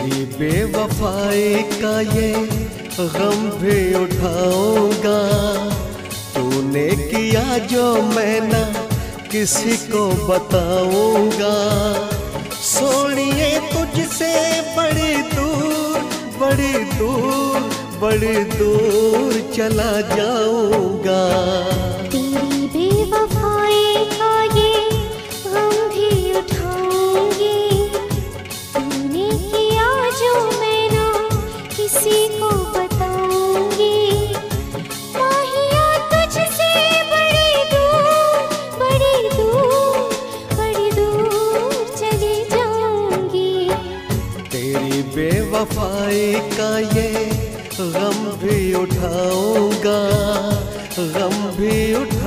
तेरी बेवफाई का ये गम भी उठाऊँगा। तूने किया जो मैं ना किसी को बताऊँगा। सोनिए तुझसे बड़ी दूर बड़ी दूर बड़ी दूर चला जाऊँगा। बेवफाई का ये गम भी उठाऊँगा गम भी उठाऊँगा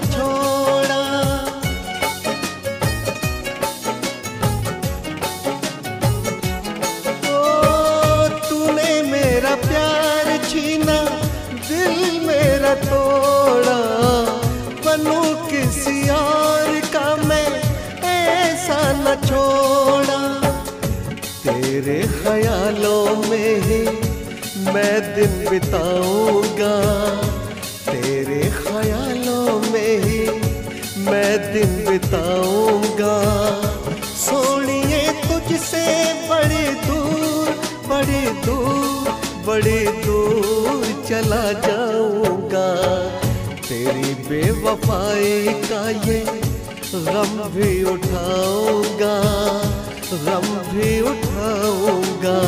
छोड़ा। ओ, तूने मेरा प्यार छीना, दिल मेरा तोड़ा। बनू किसी और का मैं ऐसा न छोड़ा। तेरे ख्यालों में ही मैं दिन बिताऊँगा, तेरे ख्यालों मैं दिन बिताऊँगा। सोनिए तुझसे बड़े दूर बड़े दूर बड़े दूर चला जाऊँगा। तेरी बेवफाई का ये गम भी उठाऊँगा गम भी उठाऊँगा।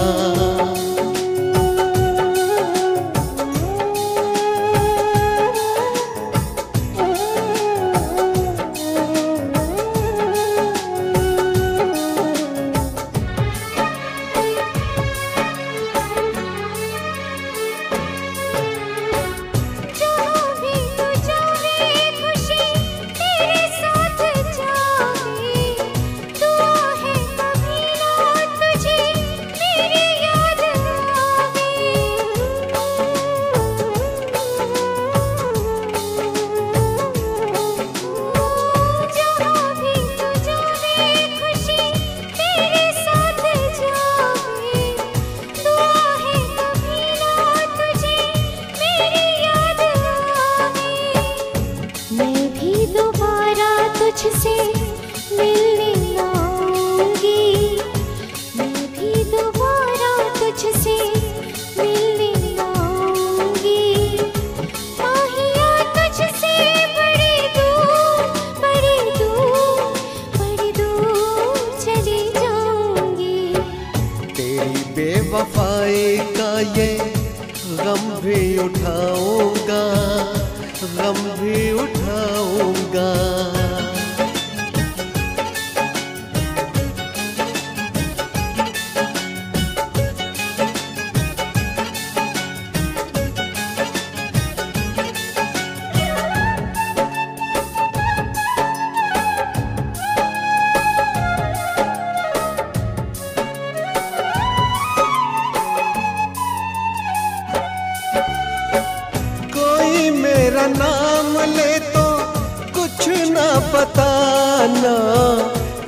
बताना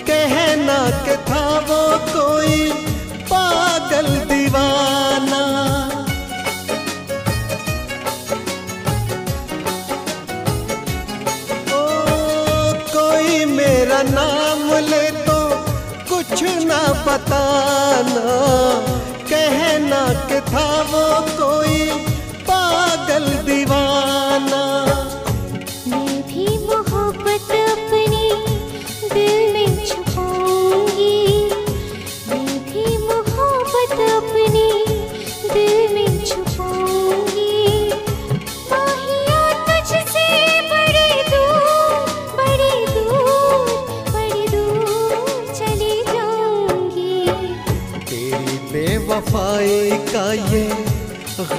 कहना के था वो कोई पागल दीवाना। ओ, कोई मेरा नाम ले तो कुछ ना बताना कहना के था वो कोई पागल दीवाना।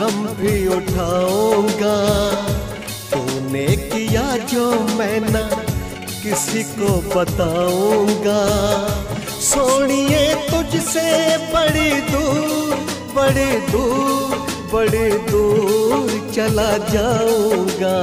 गम भी उठाऊँगा। तूने किया जो मैं ना किसी को बताऊँगा। सोनिए तुझसे बड़ी दूर बड़ी दूर बड़ी दूर चला जाऊँगा।